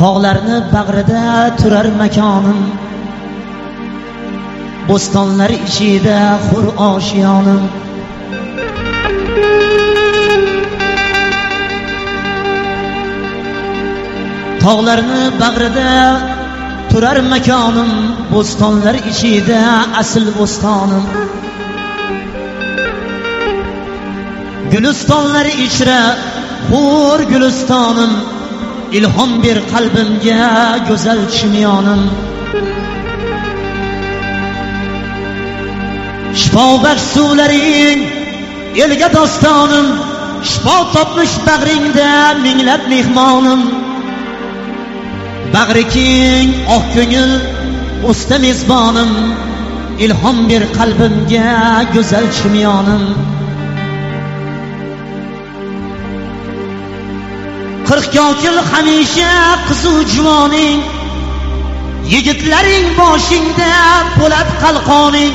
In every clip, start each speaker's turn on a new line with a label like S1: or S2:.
S1: tog'larni bag'rida turar makonim bo'stonlar ichida hur oshiyonim tog'larni bag'rida turar makonim bo'stonlar ichida asl bo'stonim gulistonlar ichra hur gulistonim ilhom ber qalbimga go'zal chimyonim. Shifo baxsh suvlaring elga dostonim. Shifo topmish bag'ringda minglab mehmonim. Bag'ri keng oq ko'ngil usta mezbonim. Ilhom ber qalbimga go'zal chimyonim. Qirq kokil hamisha qizu juvoning yigitlaring boshingda po'lat qalqoning.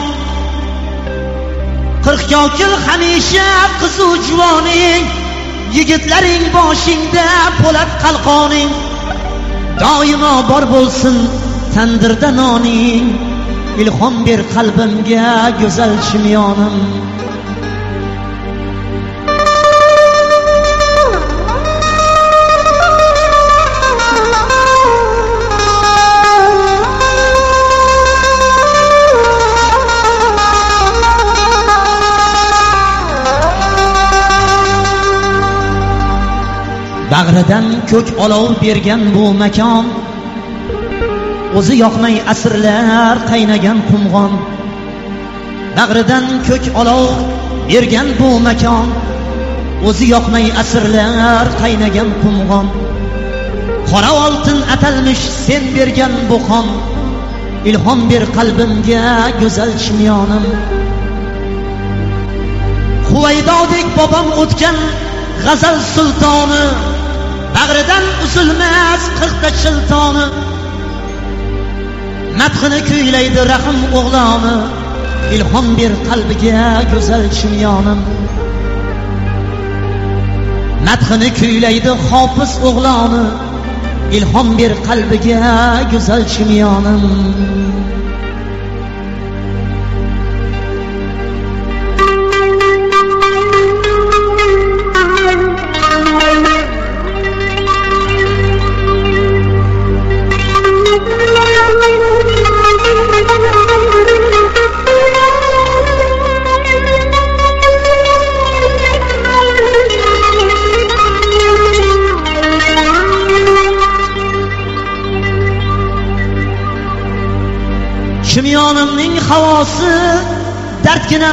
S1: Qirq kokil hamisha qizu juvoning yigitlaring boshingda po'lat qalqoning. Doimo bor bo'lsin tandirda noning. Ilhom ber qalbimga go'zal chimyonim. Bag'ridan ko'k olov bergan bu makon. O'zi yoqmay asrlar qaynagan qumg'on. Bag'ridan ko'k olov bergan bu makon. O'zi yoqmay asrlar qaynagan qumg'on. Qora oltin atalmish sen bergan bu qon. Ilhom ber qalbimga go'zal chimyonim. Huvaydodek bobom o'tgan g'azal sultoni. Bag'ridan uzilmas qirqta shiltoni. Madhini kuylaydi rahm o'g'loni ilhom ber qalbiga go'zal chimyonim madhini kuylaydi hofiz o'g'loni ilhom ber qalbiga go'zal chimyonim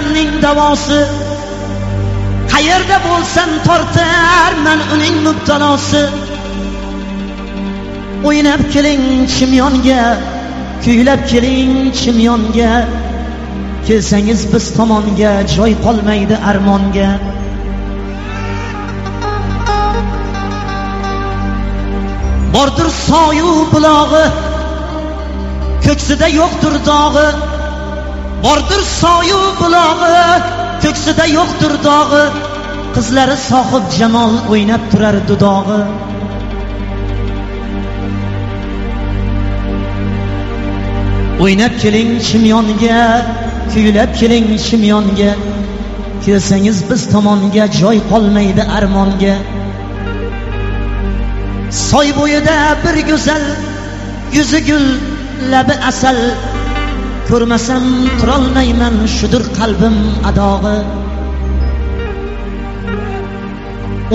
S1: alamning davosi. Qayerda bo'lsam tortar man uning mubtalosi. O'ynab keling chimyonga kuylab keling chimyonga. Kelsangiz biz tomonga joy qolmaydi armonga. Bordir soyu bulog'i ko'ksida yo'qdir dog'i. Bordir soyu bulog'i ko'ksida yo'qdir dog'i. Qizlari sohib jamol o'ynab turar dudog'i. O'ynab keling chimyonga kuylab keling chimyonga. Kelsangiz biz tomonga joy qolmaydi armonga. Soy bo'yida bir go'zal yuzi gul labi asal. Ko'rmasam turolmayman shudir qalbim adog'i.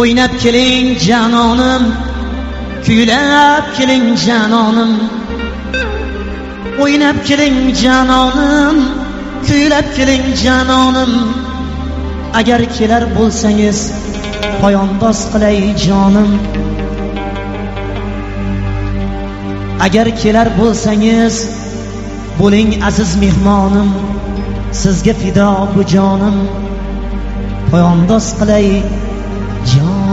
S1: O'ynab keling janonim kuylab keling janonim. O'ynab keling janonim kuylab keling janonim. Agar kelar bo'lsangiz poyondoz qilay jonim. Agar kelar bo'lsangiz bo'ling aziz mehmonim sizga fido bu jonim. Poyondoz qilay jon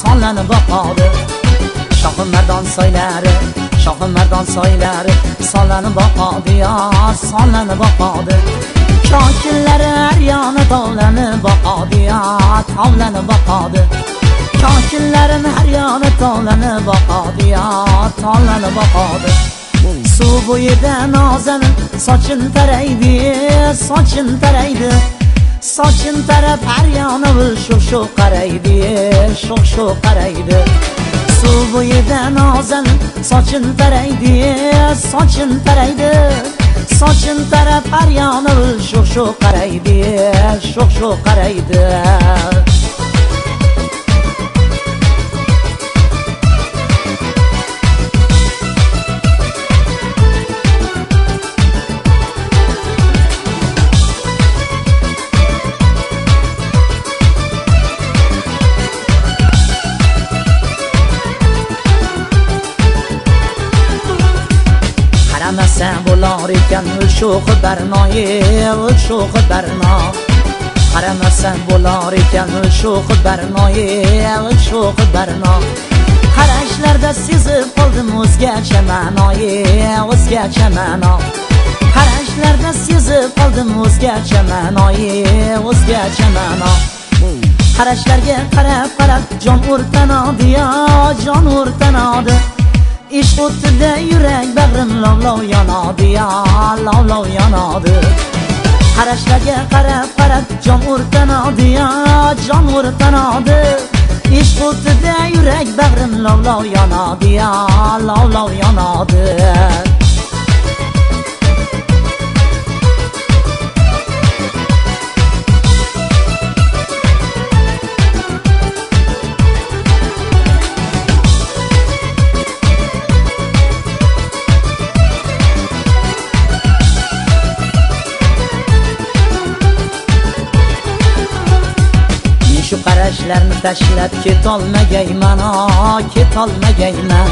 S1: sonlanib boqadi shohi mardon soylari shohi mardon soylari sonlanib boqadi yo sonlanib boqadi shokinlari har yoni tovlanib boqadi yo tovlanib boqadi shokinlarim har yoni tovlanib boqadi yo tovlanib boqadi suv bo'yida nozanin sochin taraydi sochin taraydi sochin tarab har yoni sho'x sho'x qaraydi sho'x sho'x qaraydi. Suv bo'yida nozanin sochin taraydi sochin taraydi. Sochin tarab har yoni sho'x sho'x qaraydi sho'x sho'x qaraydi. Qaramasa bo'lar ekan sho'xi barnoyi sho'xi barno qaramasa bo'lar ekan sho'xi barnoyi sho'xi barno qarashlarda sezib qoldim o'zgacha ma'noyi o'zgacha ma'no. Qarashlarda sezib qoldim o'zgacha ma'noyi o'zgacha ma'no. Qarashlarga qarab qarab jon o'rtanadi yo jon o'rtanadi. Ish o'tida yurak bag'rim lovlov yonadi yo lovlov yonadi. Qarashlarga qarab qarab jon o'rtanadi yo jon o'rtanadi. Ish o'tida yurak bag'rim lovlov yonadi yo lovlov yonadi. Qarashlarni tashlab ketolmagayman o ketolmagayman.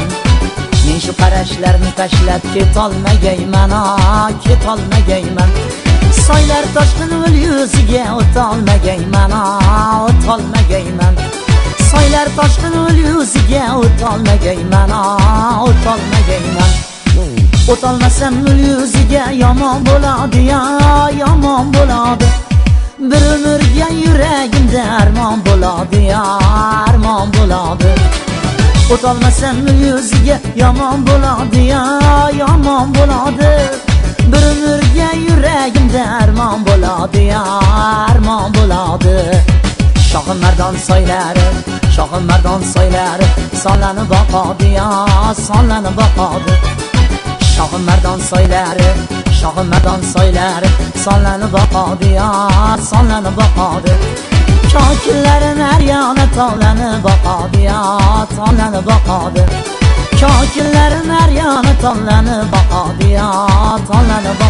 S1: Men shu qarashlarni tashlab ketolmagayman o ketolmagayman. Soylar toshqin yo'l yuziga o'tolmagayman o o'tolmagayman. Soylar toshqin yo'l yuziga o'tolmagayman o o'tolmagayman. O'tolmasam yo'l yuziga yomon bo'ladi ya yomon bo'ladi. Bir umrga yuragimda armon bo'ladi ya armon bo'ladi. O'tolmasam yuziga yomon bo'ladi ya yomon bo'ladi. Bir umrga yuragimda armon bo'ladi ya armon bo'ladi. Shohi mardon soylari shohi mardon soylari sonlanib boqadi yo sonlanib boqadi. Shohi mardon soylari shohi mardon soylari sonlanib boqadi yo sonlanib boqadi kokillarim har yoni tovlanib boqadi yo tovlanib boqadi kokillarim har yoni tovlanib boqadi yo tovlanib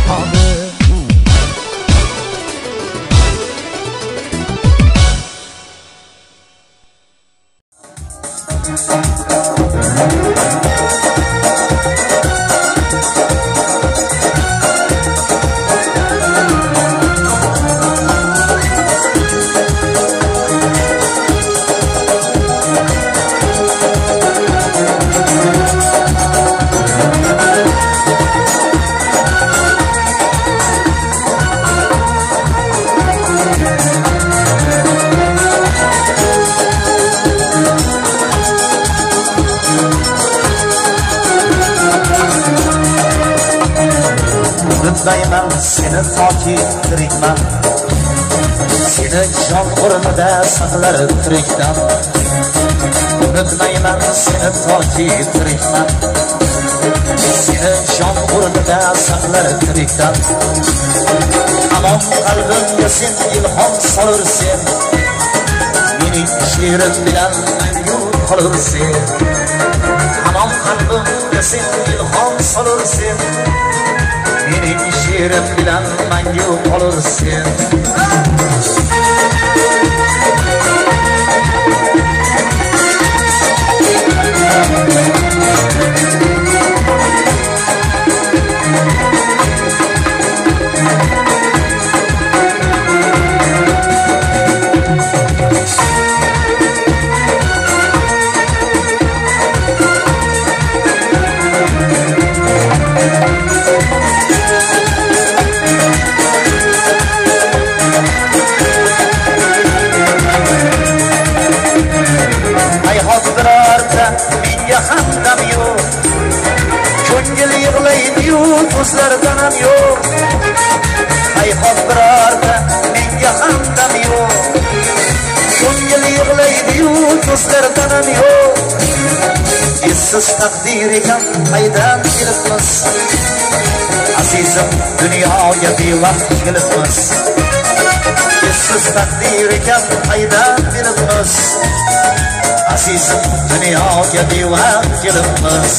S2: seni toki tirikman. Seni jon saqlar tirikdan. Unutmayman seni toki tirikman. Seni jon saqlar tirikdan. Hamon qalbimga sen ilhom solursen mening she'rim bilan mangu qolursen. Hamon qalbimga sen ilhom solursen mening she'rim bilan mangu qolursen
S3: yo'q taqdiriga qaydan kelibmiz. Azizim dunyoga bevaqt kelibmiz. Esiz taqdiriga qaydan kelibmiz. Azizim dunyoga bevaqt kelibmiz.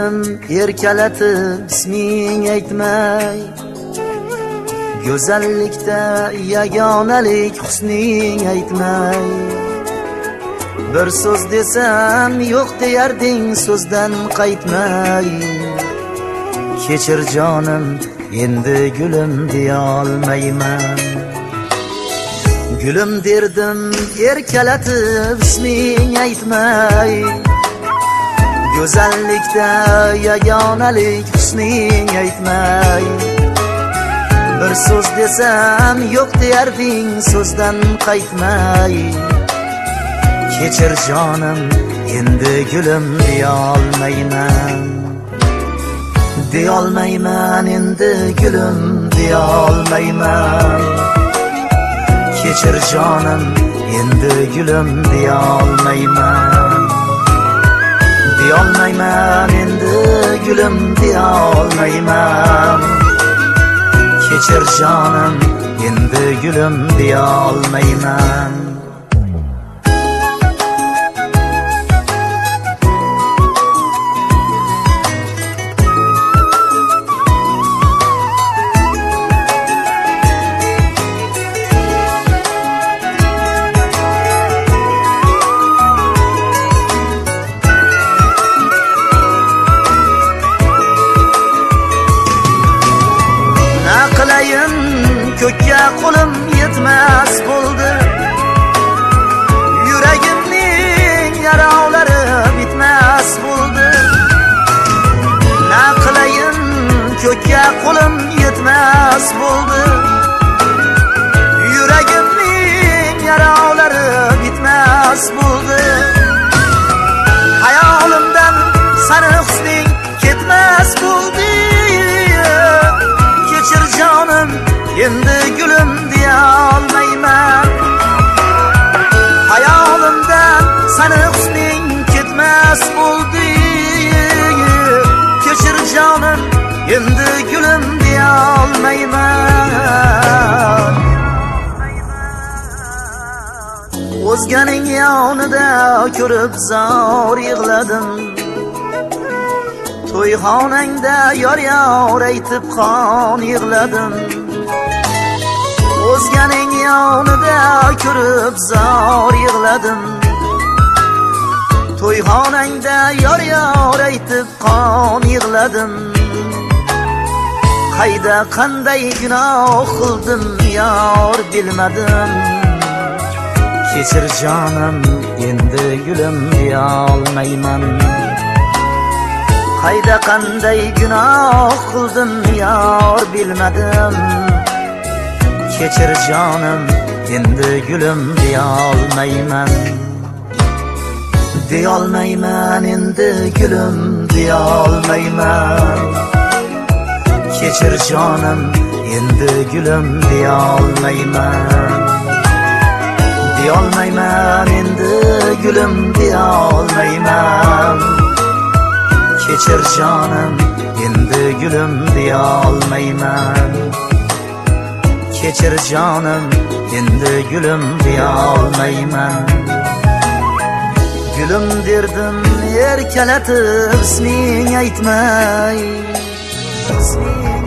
S1: Gülüm erkalatib isming aytmay. Go'zallikda yagonalik husning aytmay. Bir so'z desam yo'q deyarding so'zdan qaytmay. Kechir jonim endi gulim deyolmayman. Gulim derdim erkalatib isming aytmay. Go'zallikda yagonalik husning aytmay. Bir so'z desam yo'q deyarding so'zdan qaytmay. Kechir jonim endi gulim deyolmayman. Deyolmayman endi gulim deyolmayman. Kechir jonim endi gulim deyolmayman. Deyolmayman endi gulim deyolmayman. Kechir jonim endi gulim deyolmayman. O'zganing yonida ko'rib zor yig'ladim. To'yxonangda yor yor aytib qon yig'ladim. O'zganing yonida ko'rib zor yig'ladim. To'yxonangda yor yor aytib qon yig'ladim. Qayda qanday gunoh qildim yor bilmadim. Kechir jonim endi gulim deyolmayman. Qayda qanday gunoh qildim yor bilmadim. Kechir jonim endi gulim deyolmayman. Deyolmayman endi gulim deyolmayman. Kechir jonim endi gulim deyolmayman. Deyolmayman endi gulim deyolmayman. Kechir jonim endi gulim deyolmayman. Kechir jonim endi gulim deyolmayman. Gulim derdim erkalatib isming aytmay isming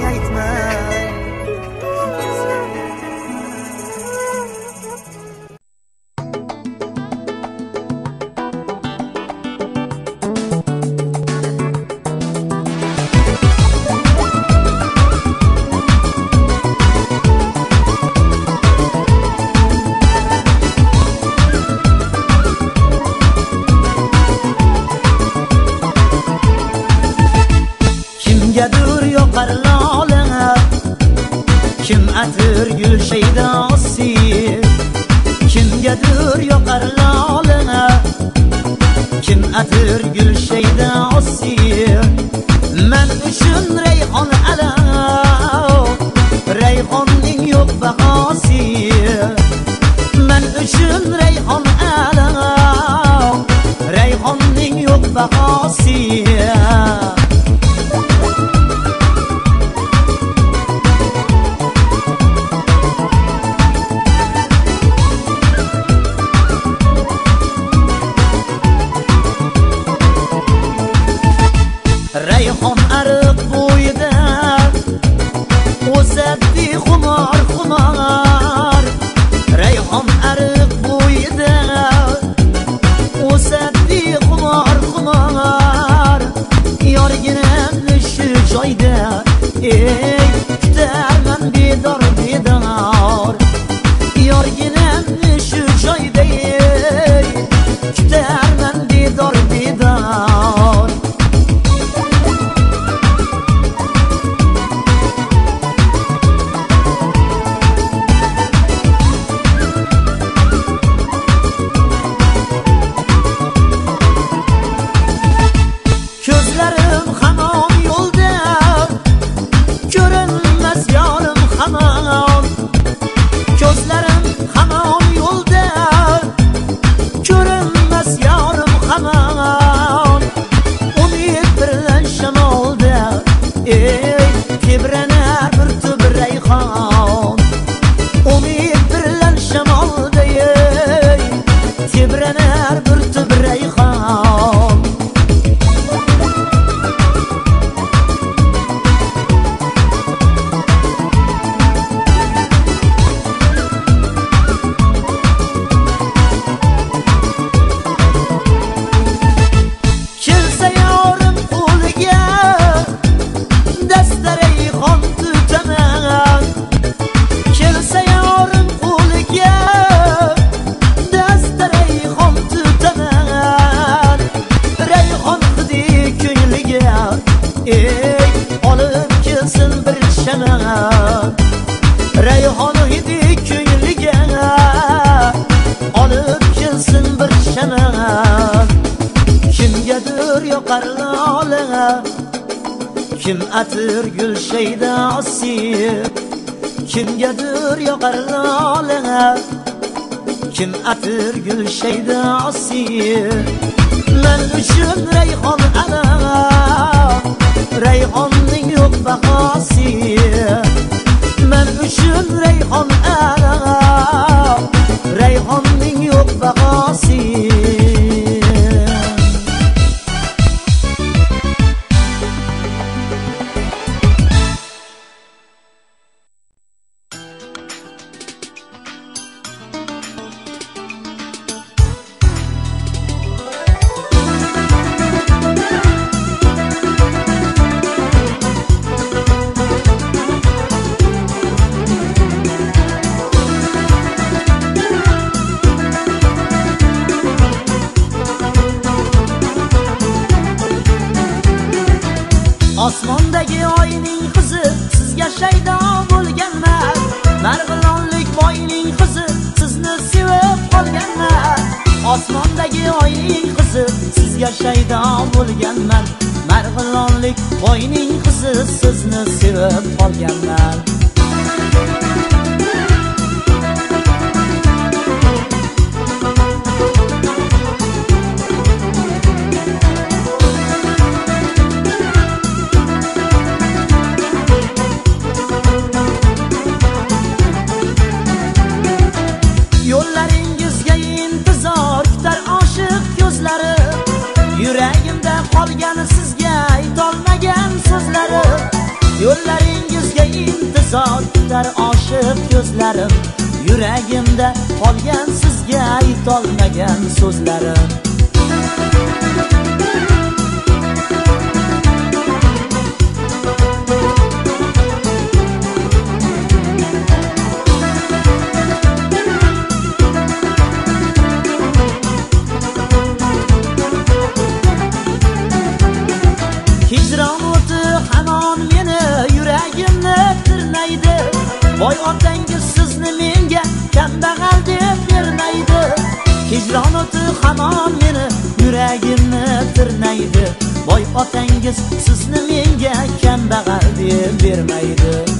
S1: Kim atır gül şeyde asir Kimgedir yakar alene Kim atır gül şeyde asir Men üçün reyhan ana Reyhanın yok bakası Men üçün reyhan ana Reyhan ko'zlar oshiq ko'zlarim yuragimda qolgan sizga aytolmagan so'zlarim. O'ti meni yuragimni tirnaydi.
S4: Boy otangiz sizni menga kambag'al deb bermaydi.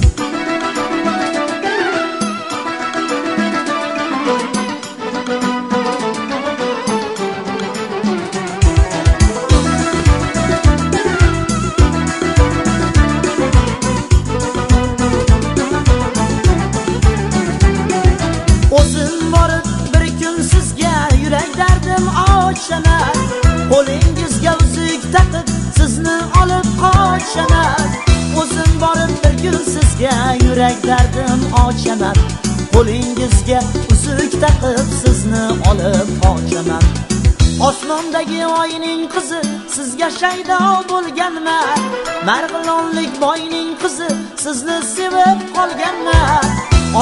S4: Osmondagi qizi sizga shaydo bo'lganman. Marg'ilonlik boyning qizi sizni sevib qolganman.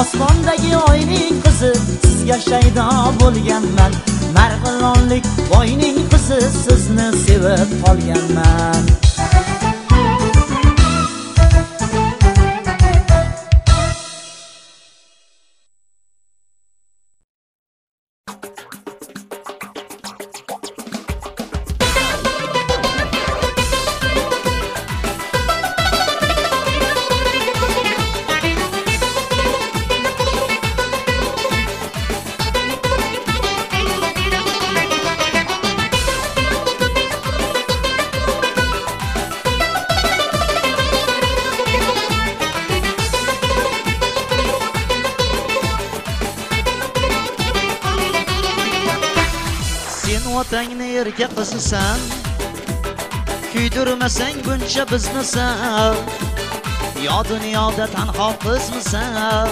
S4: Osmondagi oyning qizi sizga shaydo bo'lganman. Marg'ilonlik boyning qizi sizni sevib qolganman.
S1: Sen qizisan kuydirmasang buncha bizmisan yo dunyoda tanho qizmisan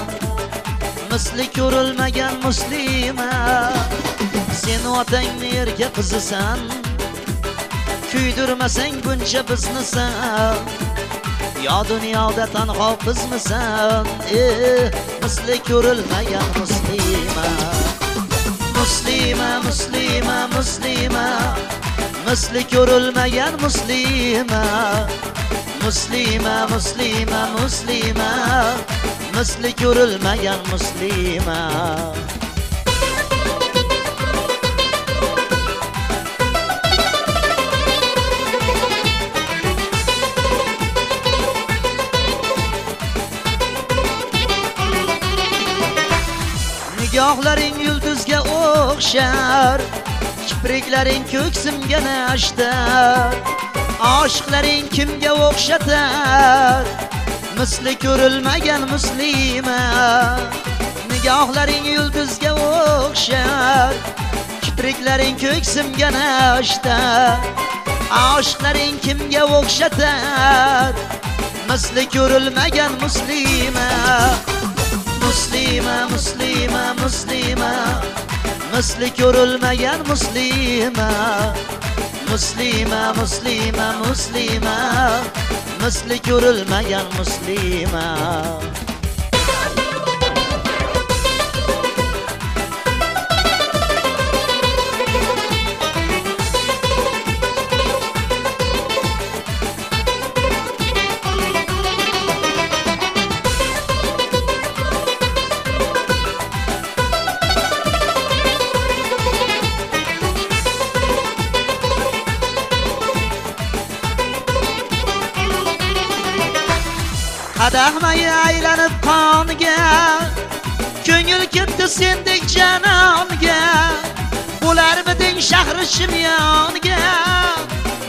S1: misli ko'rilmagan muslima. Sen otangni erka qizisan kuydirmasang buncha bizmisan yo dunyoda tanho qizmisan e misli ko'rilmagan muslima. Muslima muslima muslima. Misli ko'rilmagan muslima. Muslima muslima muslima. Misli ko'rilmagan muslima. Nigohlaring yulduzga o'xshar. Kipriklaring ko'ksimga nashtar oshiqlaring kimga o'xshatar misli ko'rilmagan muslima nigohlaring yulduzga o'xshar kipriklaring ko'ksimga nashtar oshiqlaring kimga o'xshatar misli ko'rilmagan muslima muslima muslima muslima مسلي كرول مجان مسلمة. مسلمة مسلمة مسلمة. مسلي كرول مجان مسلمة. Qadahmay aylanib qonga. Ko'ngil ketdi sendek janonga. Bo'larmiding shahri shimyonga?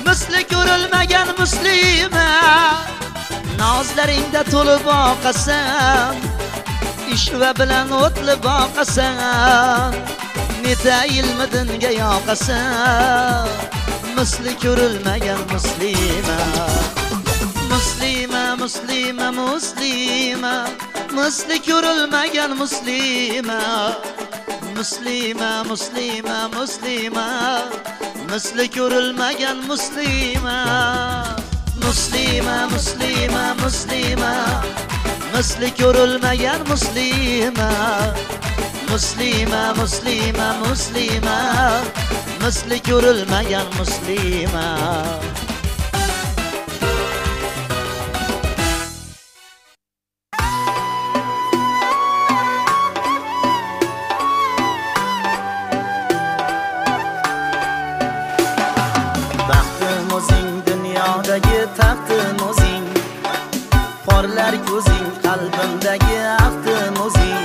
S1: Misli ko'rilmagan muslima. Nozlaringda to'lib oqasan ishva bilan o'tli boqasan. Neta ilmi dinga yoqasan? Misli ko'rilmagan muslima. Muslima muslima misli ko'rilmagan muslima muslima muslima muslima misli ko'rilmagan muslima muslima muslima muslima misli ko'rilmagan muslima muslima muslima muslima misli ko'rilmagan muslima qalbimdagi aftim o'zing.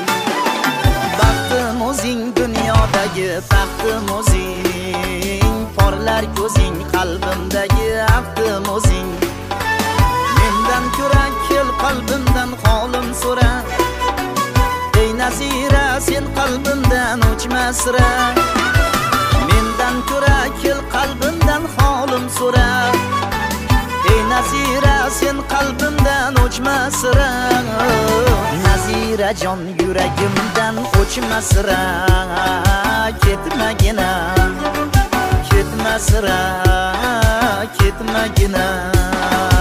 S1: Baxtim o'zing dunyodagi taxtim o'zing. Porlar ko'zing qalbimdagi aftim o'zing. Mendan ko'ra kel qalbimdan holim so'ra. Ey nazira sen qalbimdan o'chmasra mendan ko'ra kel qalbimdan holim so'ra. Ey nazira sen qalbimdan o'chmasra nazira jon yuragimdan o'chmasra ketmagina ketmasra ketmagina yurak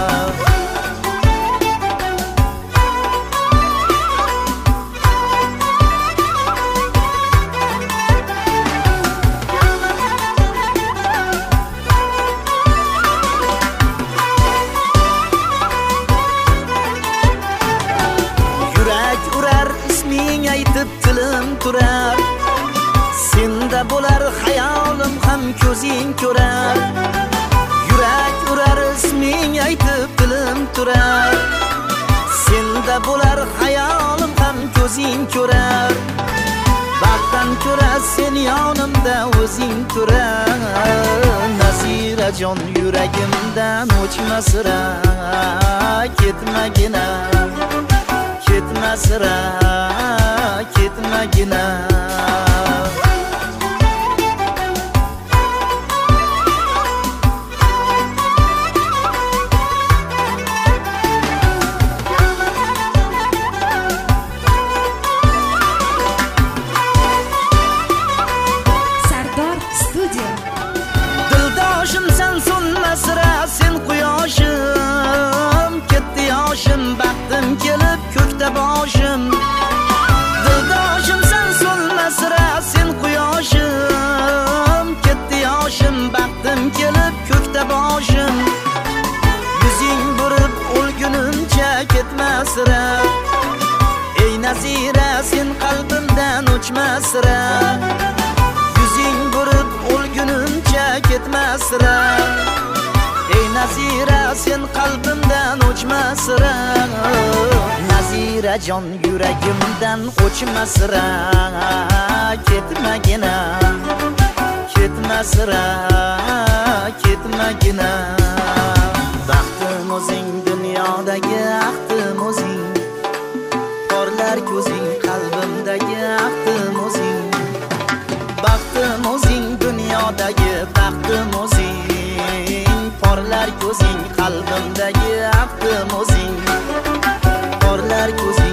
S1: ko'zing ko'rar. Yurak urar isming aytib tilim turar. Senda bo'lar xayolim ham ko'zing ko'rar. Baxtdan ko'ra sen yonimda o'zing turar. Nazira jon o'chma o'chmasra ketmagina ketmasra ketmagina o'chmasra nazirajon yuragimdan o'chmasra ketmagina ketmasra ketmagina. Baxtim o'zing dunyodagi axtim o'zing porlar ko'zing. Qalbimdagi aftim o'zing porlar ko'zing